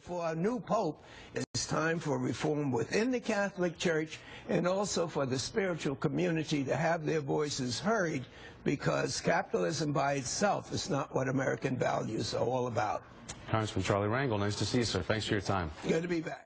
For our new pope, it's time for reform within the Catholic Church and also for the spiritual community to have their voices heard because capitalism by itself is not what American values are all about. Congressman Charlie Rangel, nice to see you, sir. Thanks for your time. Good to be back.